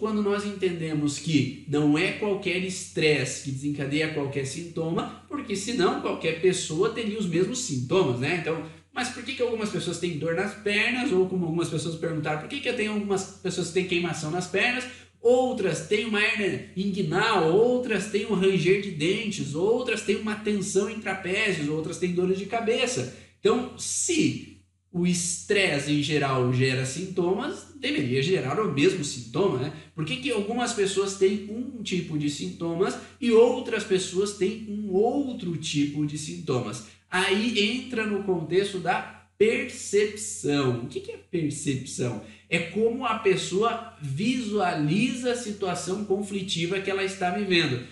quando nós entendemos que não é qualquer estresse que desencadeia qualquer sintoma, porque senão qualquer pessoa teria os mesmos sintomas, né? Então, mas por que, que algumas pessoas têm dor nas pernas? Ou como algumas pessoas perguntaram, por que, que eu tenho algumas pessoas que têm queimação nas pernas? Outras têm uma hernia inguinal, outras têm um ranger de dentes, outras têm uma tensão em trapézios, outras têm dores de cabeça. Então, se o estresse em geral gera sintomas, deveria gerar o mesmo sintoma, né? Por que, que algumas pessoas têm um tipo de sintomas e outras pessoas têm um outro tipo de sintomas? Aí entra no contexto da percepção. O que, que é percepção? É como a pessoa visualiza a situação conflitiva que ela está vivendo.